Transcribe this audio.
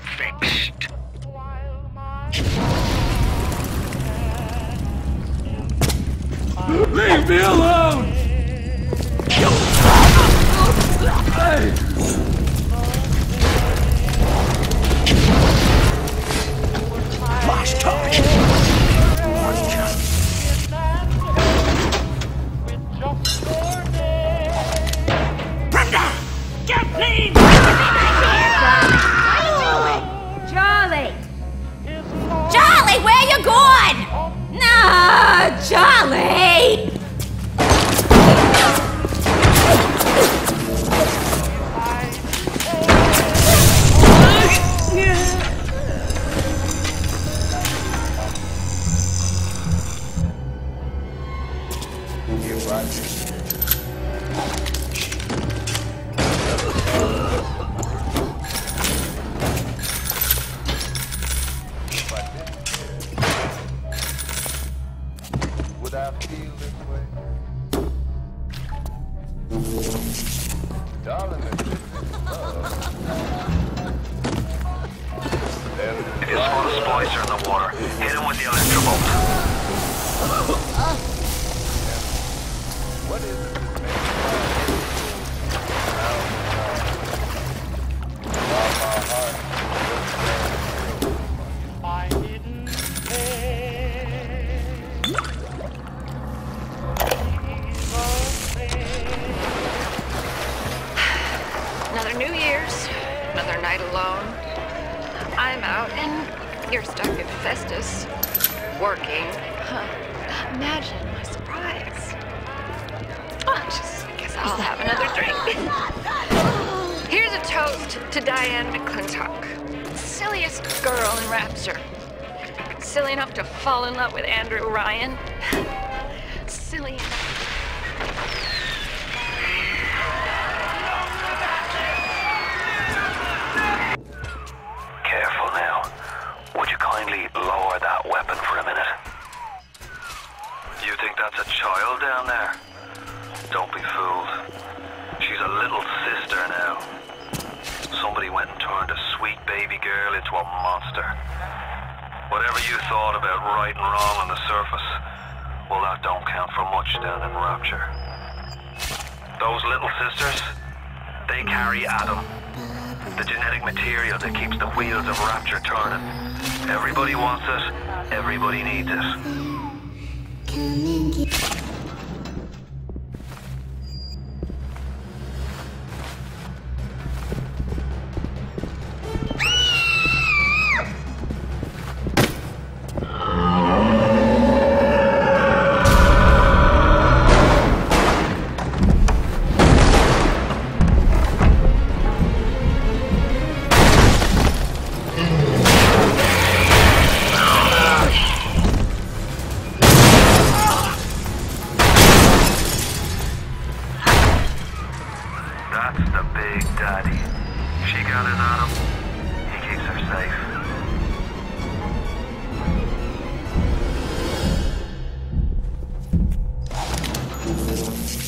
fixed. Leave me alone! You spot a splicer in the water, hit him with the electrobolt. What is it Another New Year's, another night alone. I'm out and you're stuck Festus, working. Huh. Imagine. Oh, just guess I'll have another drink. Here's a toast to Diane McClintock, silliest girl in Rapture. Silly enough to fall in love with Andrew Ryan. Silly enough. Careful now. Would you kindly lower that weapon for a minute? You think that's a child down there? Don't be fooled. She's a little sister now. Somebody went and turned a sweet baby girl into a monster. Whatever you thought about right and wrong on the surface, well, that don't count for much down in Rapture. Those little sisters, they carry Adam. The genetic material that keeps the wheels of Rapture turning. Everybody wants it, everybody needs it. The big daddy. She got his Adam. He keeps her safe. The